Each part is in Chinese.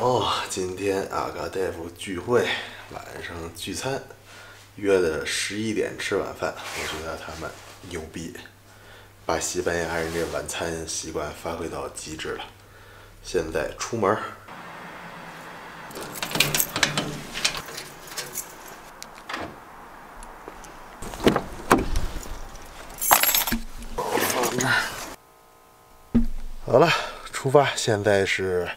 哦，今天阿嘎大夫聚会，晚上聚餐，约的十一点吃晚饭。我觉得他们牛逼，把西班牙人这晚餐习惯发挥到极致了。现在出门。好了，出发。现在是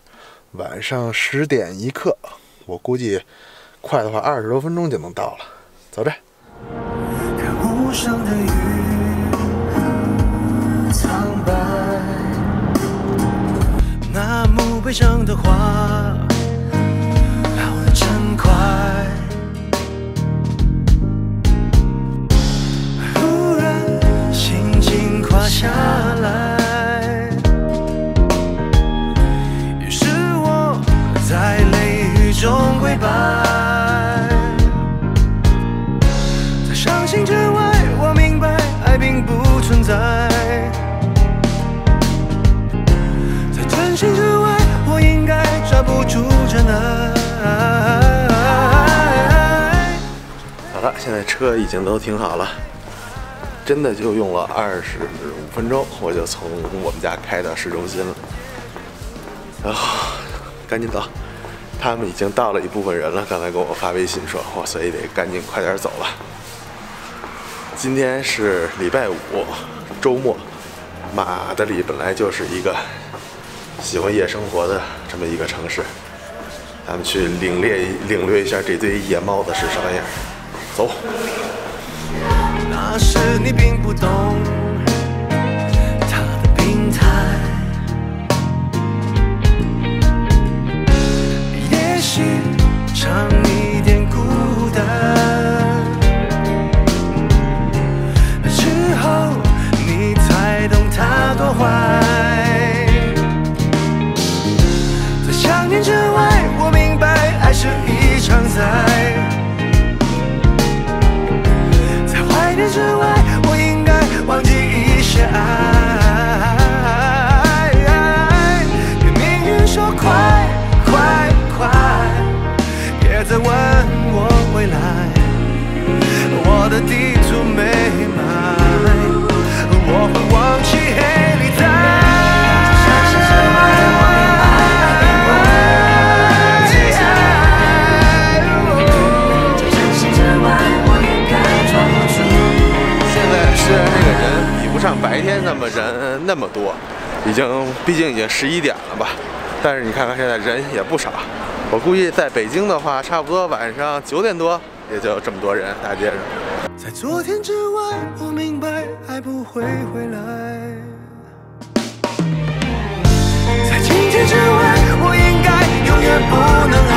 晚上十点一刻，我估计快的话二十多分钟就能到了。走着。那墓碑上的花中跪拜，在伤心之外，我明白爱并不存在；在真心之外，我应该抓不住真爱。好了，现在车已经都停好了，真的就用了二十五分钟，我就从我们家开到市中心了。然后，赶紧走。他们已经到了一部分人了，刚才给我发微信说，我所以得赶紧快点走了。今天是礼拜五，周末，马德里本来就是一个喜欢夜生活的这么一个城市，咱们去领略领略一下这堆野猫子是什么样。走。那是你并不懂已经毕竟已经十一点了吧，但是你看看现在人也不少。我估计在北京的话，差不多晚上九点多也就这么多人，大街上。在昨天之外，我明白爱不会回来。在今天之外，我应该永远不能爱。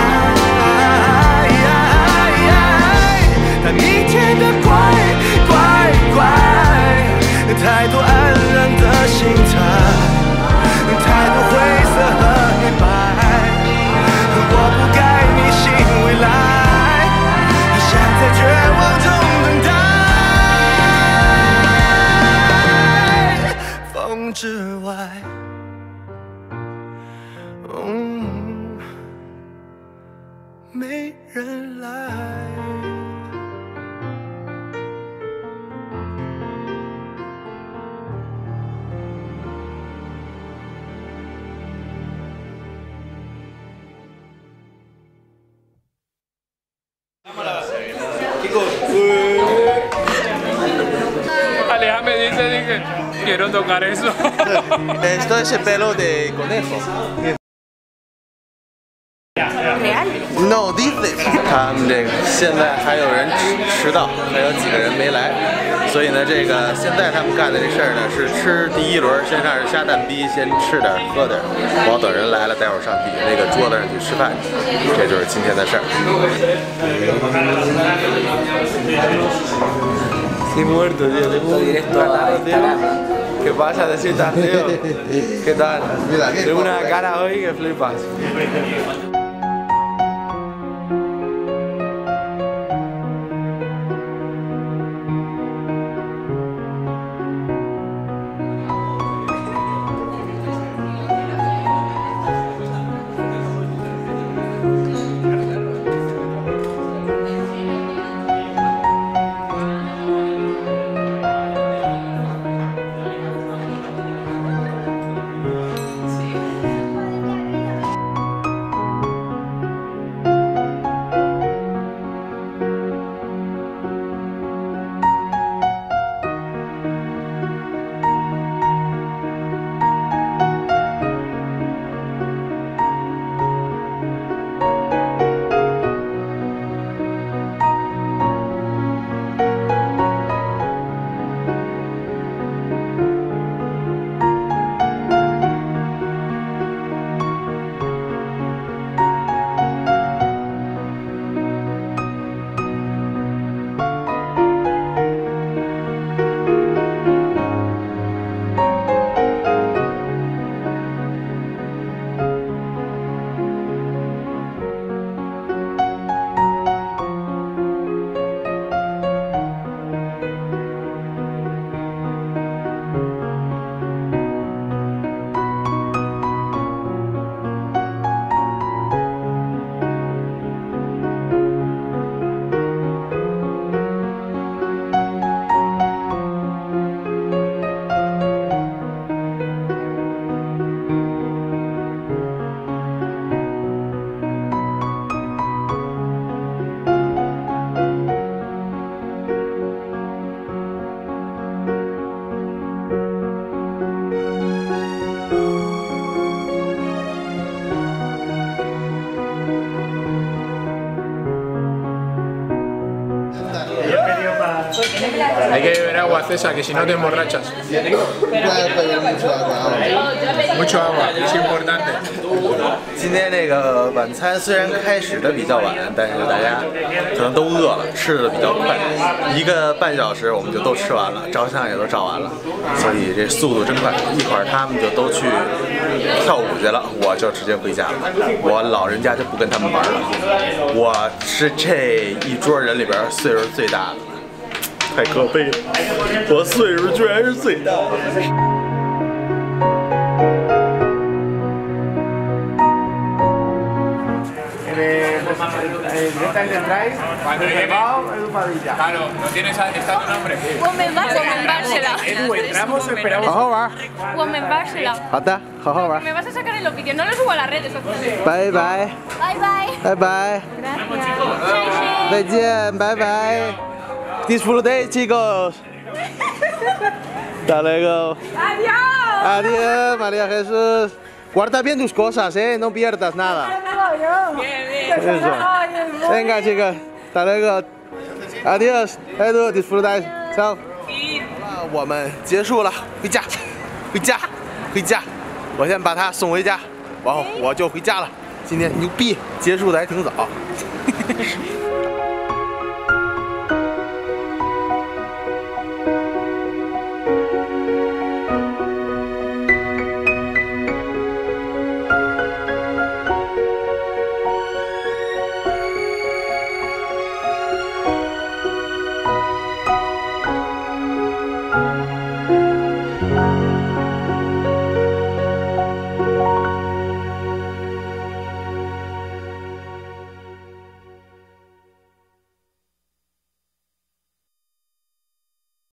Quiero tocar eso. Esto es el pelo de conejo. Real? No, dice. 他们这个现在还有人迟迟到，还有几个人没来，所以呢，这个现在他们干的这事儿呢是吃第一轮，先上是下蛋逼，先吃点喝点，然后等人来了，待会儿上底下那个桌子上去吃饭去，这就是今天的事儿。Estoy muerto, tío. Tengo directo a ¿Qué pasa de citas, tío? ¿Qué tal? Tengo una cara hoy que flipas. 今天这个晚餐虽然开始的比较晚，但是大家可能都饿了，吃的比较快，一个半小时我们就都吃完了，照相也都照完了，所以这速度真快。一会儿他们就都去跳舞去了，我就直接回家了。我老人家就不跟他们玩了，我是这一桌人里边岁数最大的，太可悲了，我岁数居然是最大的。Claro, no tienes, está tu nombre. 我们巴士我们巴士了，Edu, entramos, esperamos. 好好玩。我们巴士了。好的，好好玩。Me vas a sacar en los vídeos, no los subo a las redes. 拜拜，拜拜。拜拜，Gracias. 再见，拜拜。Disfrute, chicos. Hasta luego. Adiós. Adiós, María Jesús. Guarda bien tus cosas, ¿eh? No pierdas nada. Eso. Venga, chicos. Hasta luego. Adiós. Edu, disfrutáis. Chao. 我们结束了，回家，回家，回家。我先把他送回家，然后我就回家了。今天牛逼，结束的还挺早。